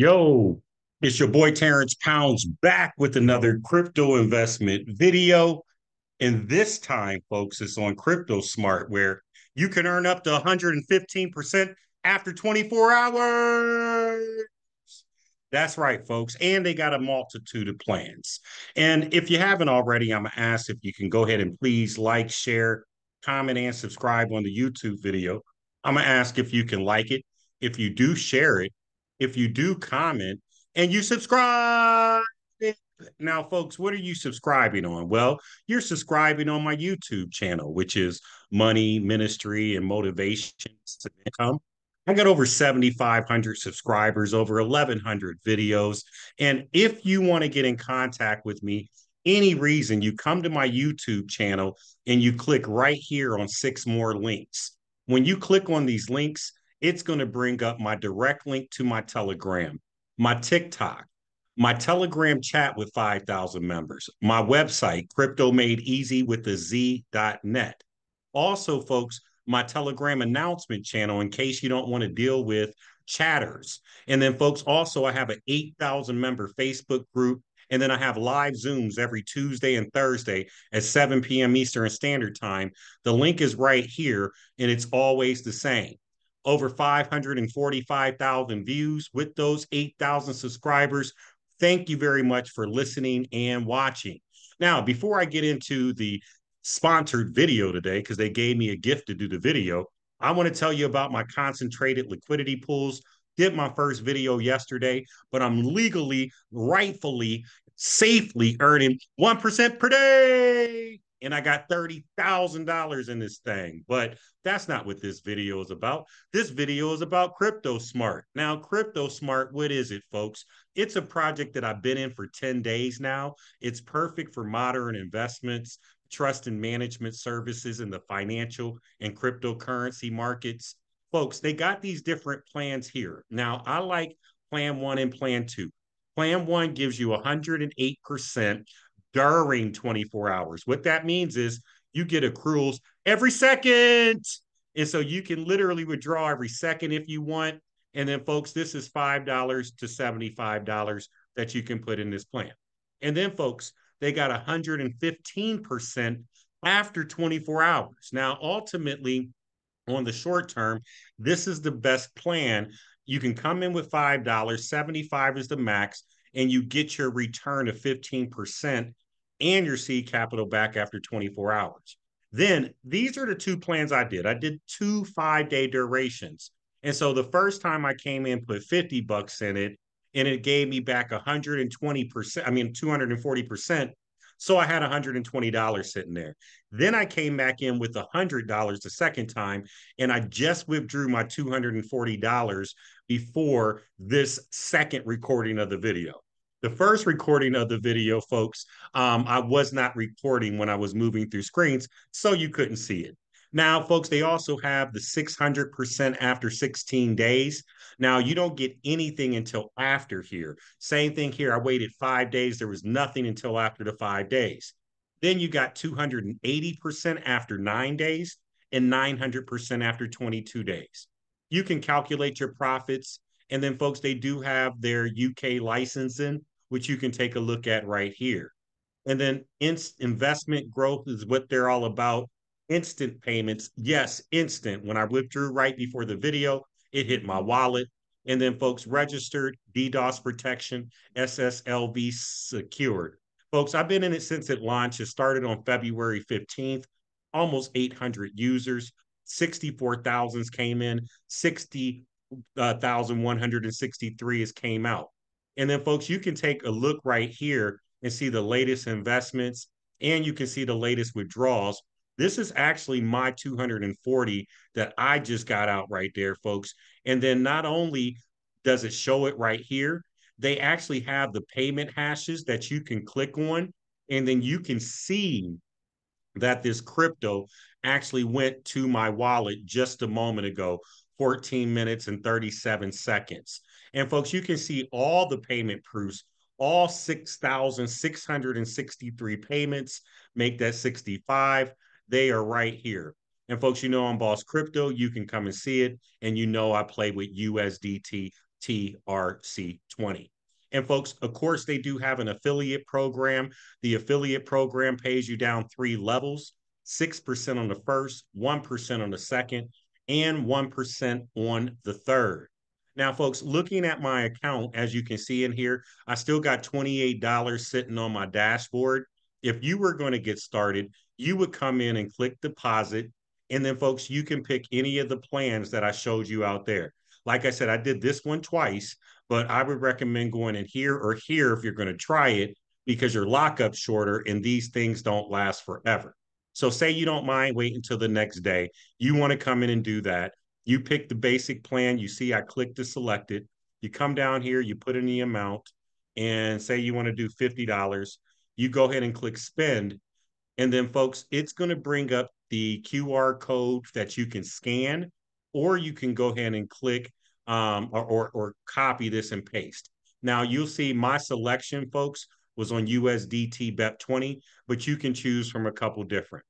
Yo, it's your boy Terrence Pounds back with another crypto investment video. And this time, folks, it's on Crypto Smart, where you can earn up to 115% after 24 hours. That's right, folks. And they got a multitude of plans. And if you haven't already, I'm going to ask if you can go ahead and please like, share, comment, and subscribe on the YouTube video. I'm going to ask if you can like it. If you do share it, if you do comment and you subscribe. Now, folks, what are you subscribing on? Well, you're subscribing on my YouTube channel, which is Money, Ministry, and Motivation to Income. I got over 7,500 subscribers, over 1,100 videos. And if you want to get in contact with me, any reason, you come to my YouTube channel and you click right here on six more links. When you click on these links, it's going to bring up my direct link to my Telegram, my TikTok, my Telegram chat with 5,000 members, my website, crypto made easy with the Z.net. Also, folks, my Telegram announcement channel in case you don't want to deal with chatters. And then, folks, also, I have an 8,000 member Facebook group. And then I have live Zooms every Tuesday and Thursday at 7 p.m. Eastern Standard Time. The link is right here, and it's always the same over 545,000 views with those 8,000 subscribers. Thank you very much for listening and watching. Now, before I get into the sponsored video today, because they gave me a gift to do the video, I want to tell you about my concentrated liquidity pools. Did my first video yesterday, but I'm legally, rightfully, safely earning 1% per day and I got $30,000 in this thing. But that's not what this video is about. This video is about Crypto Smart. Now, Crypto Smart, what is it, folks? It's a project that I've been in for 10 days now. It's perfect for modern investments, trust and management services in the financial and cryptocurrency markets. Folks, they got these different plans here. Now, I like plan one and plan two. Plan one gives you 108% during 24 hours. What that means is you get accruals every second. And so you can literally withdraw every second if you want. And then, folks, this is $5 to $75 that you can put in this plan. And then, folks, they got 115% after 24 hours. Now, ultimately, on the short term, this is the best plan. You can come in with $5, 75 is the max, and you get your return of 15% and your seed capital back after 24 hours. Then these are the two plans I did. I did two five day durations. And so the first time I came in, put 50 bucks in it, and it gave me back 120%, I mean, 240%. So I had $120 sitting there. Then I came back in with $100 the second time, and I just withdrew my $240 before this second recording of the video. The first recording of the video, folks, um, I was not recording when I was moving through screens, so you couldn't see it. Now, folks, they also have the 600% after 16 days. Now, you don't get anything until after here. Same thing here. I waited five days. There was nothing until after the five days. Then you got 280% after nine days and 900% after 22 days. You can calculate your profits. And then, folks, they do have their UK licensing which you can take a look at right here. And then investment growth is what they're all about. Instant payments. Yes, instant. When I withdrew right before the video, it hit my wallet. And then folks registered, DDoS protection, SSLV secured. Folks, I've been in it since it launched. It started on February 15th, almost 800 users, 64,000 came in, 60,163 uh, has came out. And then, folks, you can take a look right here and see the latest investments and you can see the latest withdrawals. This is actually my 240 that I just got out right there, folks. And then not only does it show it right here, they actually have the payment hashes that you can click on. And then you can see that this crypto actually went to my wallet just a moment ago, 14 minutes and 37 seconds. And folks, you can see all the payment proofs, all 6,663 payments make that 65. They are right here. And folks, you know, on Boss Crypto, you can come and see it. And you know, I play with USDT TRC20. And folks, of course, they do have an affiliate program. The affiliate program pays you down three levels 6% on the first, 1% on the second, and 1% on the third. Now, folks, looking at my account, as you can see in here, I still got $28 sitting on my dashboard. If you were going to get started, you would come in and click deposit. And then, folks, you can pick any of the plans that I showed you out there. Like I said, I did this one twice, but I would recommend going in here or here if you're going to try it because your lockup's shorter and these things don't last forever. So say you don't mind waiting until the next day. You want to come in and do that. You pick the basic plan. You see I click to select it. You come down here, you put in the amount and say you want to do $50. You go ahead and click spend. And then folks, it's going to bring up the QR code that you can scan or you can go ahead and click um, or, or, or copy this and paste. Now you'll see my selection, folks, was on USDT BEP20, but you can choose from a couple different.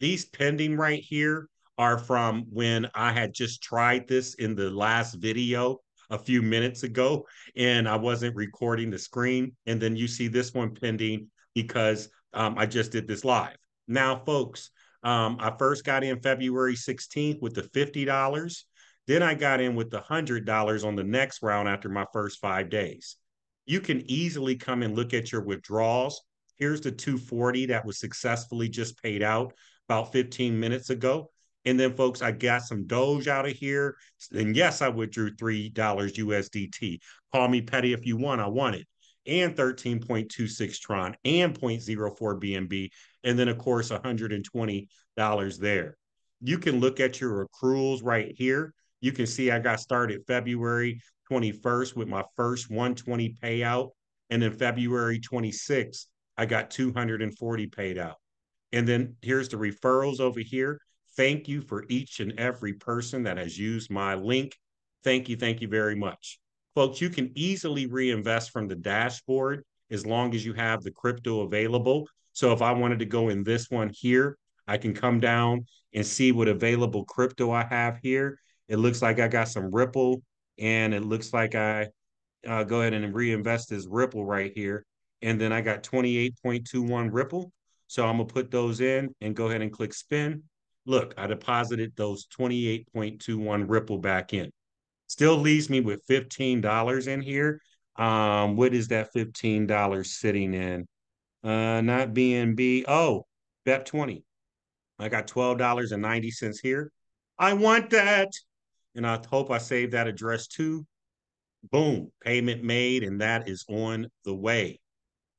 These pending right here are from when I had just tried this in the last video a few minutes ago and I wasn't recording the screen. And then you see this one pending because um, I just did this live. Now, folks, um, I first got in February 16th with the $50. Then I got in with the $100 on the next round after my first five days. You can easily come and look at your withdrawals. Here's the 240 that was successfully just paid out about 15 minutes ago. And then, folks, I got some Doge out of here. And yes, I withdrew $3 USDT. Call me petty if you want. I want it. And 13.26 Tron and 0.04 BNB. And then, of course, $120 there. You can look at your accruals right here. You can see I got started February 21st with my first 120 payout. And then February 26th, I got 240 paid out. And then here's the referrals over here. Thank you for each and every person that has used my link. Thank you. Thank you very much. Folks, you can easily reinvest from the dashboard as long as you have the crypto available. So if I wanted to go in this one here, I can come down and see what available crypto I have here. It looks like I got some Ripple and it looks like I uh, go ahead and reinvest this Ripple right here. And then I got 28.21 Ripple. So I'm going to put those in and go ahead and click spin. Look, I deposited those 28.21 Ripple back in. Still leaves me with $15 in here. Um, what is that $15 sitting in? Uh, not BNB. Oh, BEP20. I got $12.90 here. I want that. And I hope I save that address too. Boom, payment made, and that is on the way.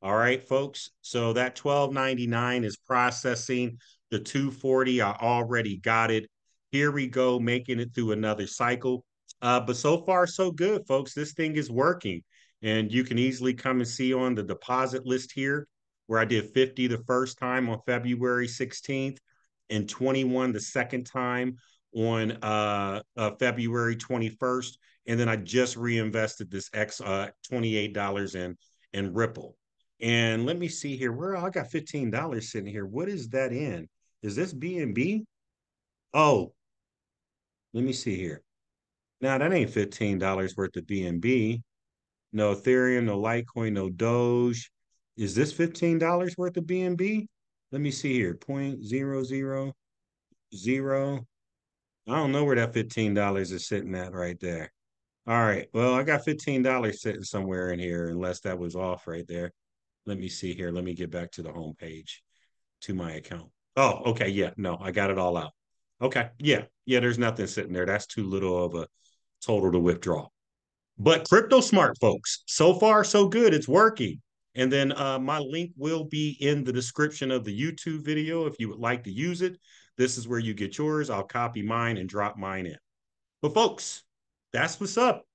All right, folks. So that 1299 is processing. The 240, I already got it. Here we go, making it through another cycle. Uh, but so far, so good, folks. This thing is working. And you can easily come and see on the deposit list here where I did 50 the first time on February 16th and 21 the second time on uh, uh, February 21st. And then I just reinvested this X uh, $28 in, in Ripple. And let me see here. Where I got $15 sitting here. What is that in? Is this BNB? Oh, let me see here. Now that ain't $15 worth of BNB. No Ethereum, no Litecoin, no Doge. Is this $15 worth of BNB? Let me see here. Point zero zero zero. I don't know where that $15 is sitting at right there. All right. Well, I got $15 sitting somewhere in here, unless that was off right there. Let me see here. Let me get back to the home page to my account. Oh, okay. Yeah. No, I got it all out. Okay. Yeah. Yeah. There's nothing sitting there. That's too little of a total to withdraw. But crypto smart folks, so far so good. It's working. And then uh, my link will be in the description of the YouTube video if you would like to use it. This is where you get yours. I'll copy mine and drop mine in. But folks, that's what's up.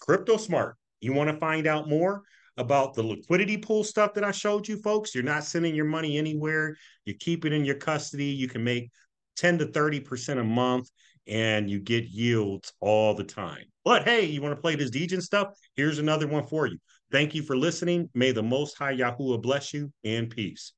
Crypto smart. You want to find out more? about the liquidity pool stuff that I showed you, folks. You're not sending your money anywhere. You keep it in your custody. You can make 10 to 30% a month and you get yields all the time. But hey, you want to play this Degen stuff? Here's another one for you. Thank you for listening. May the Most High Yahuwah bless you and peace.